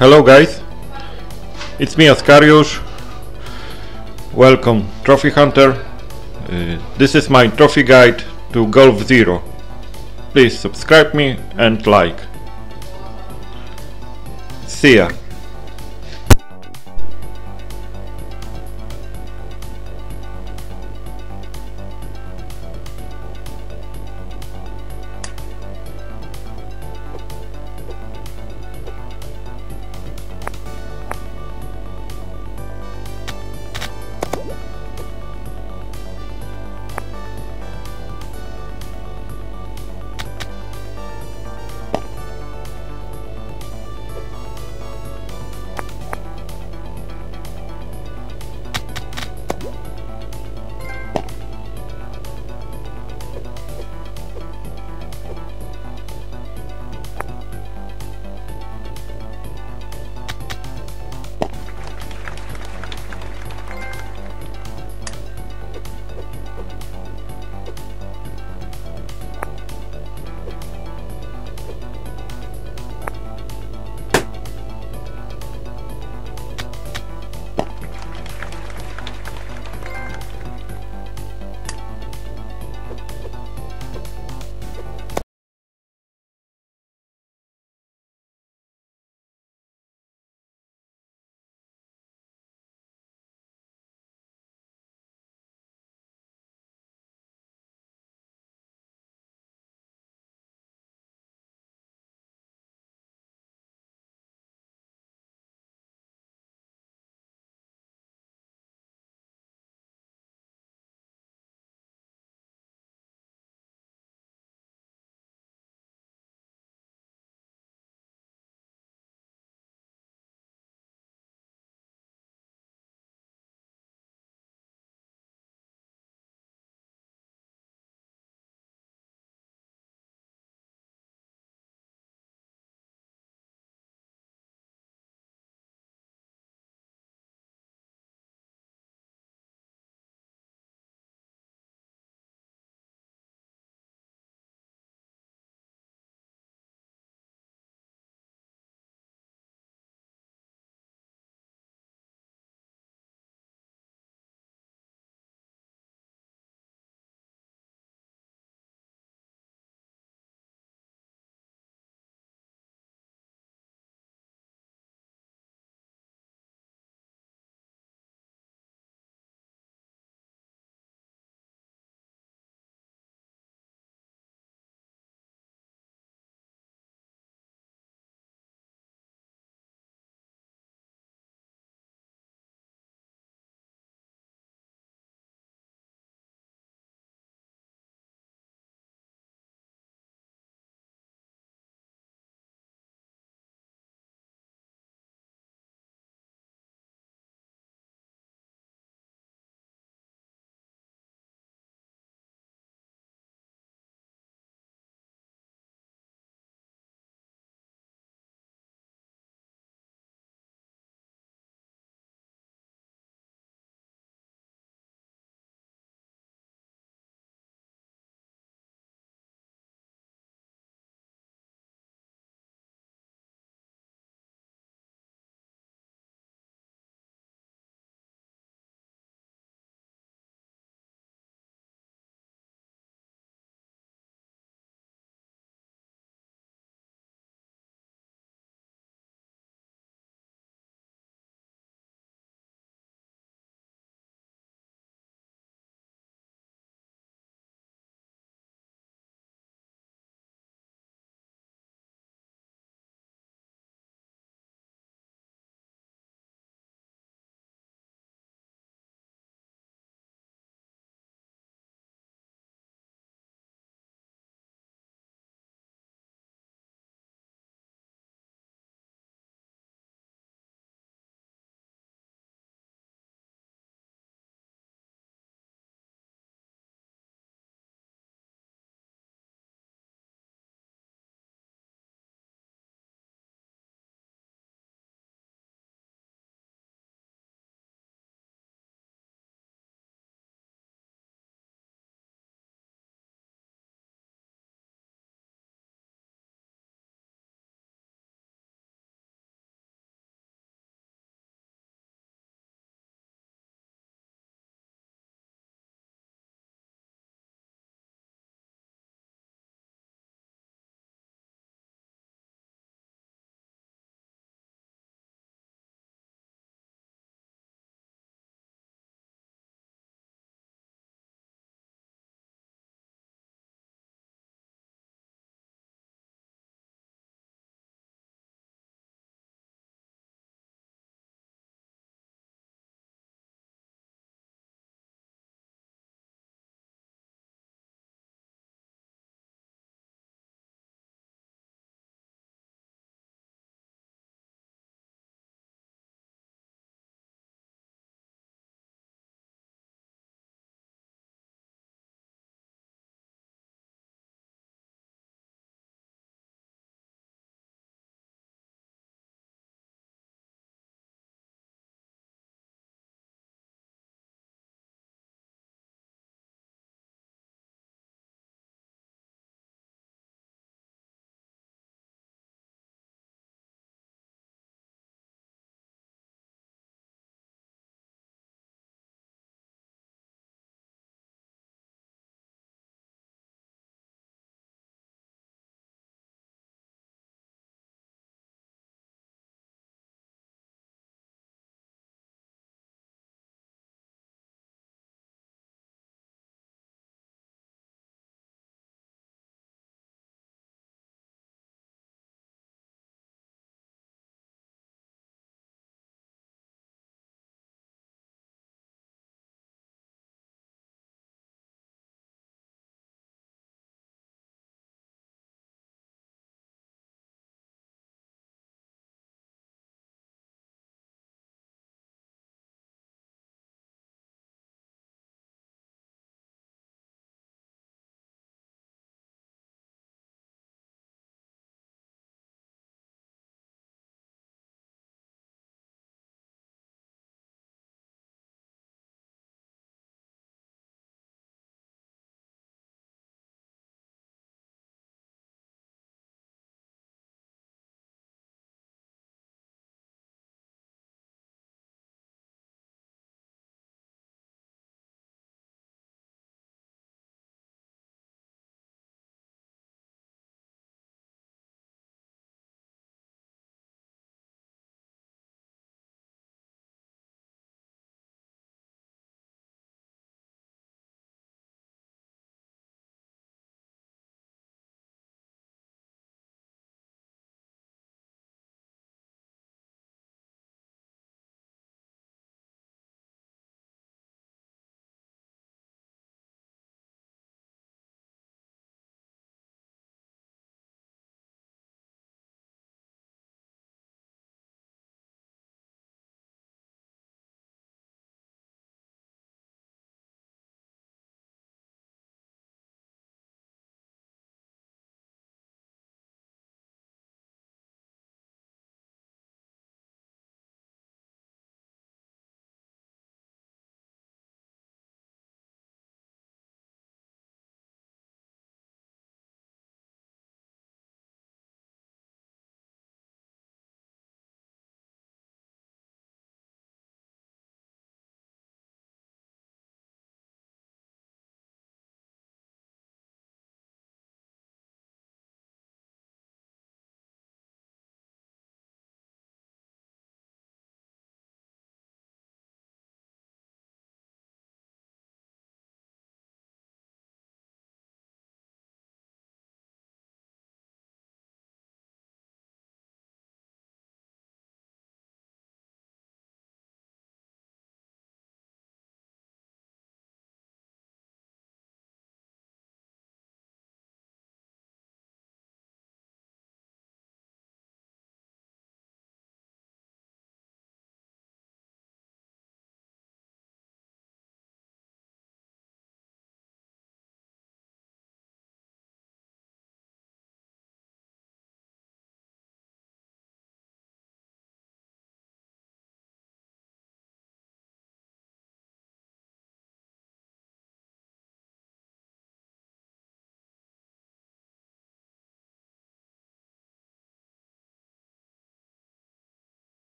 Hello guys, it's me Oskariusz. Welcome Trophy Hunter. Uh, this is my trophy guide to Golf Zero. Please subscribe me and like. See ya.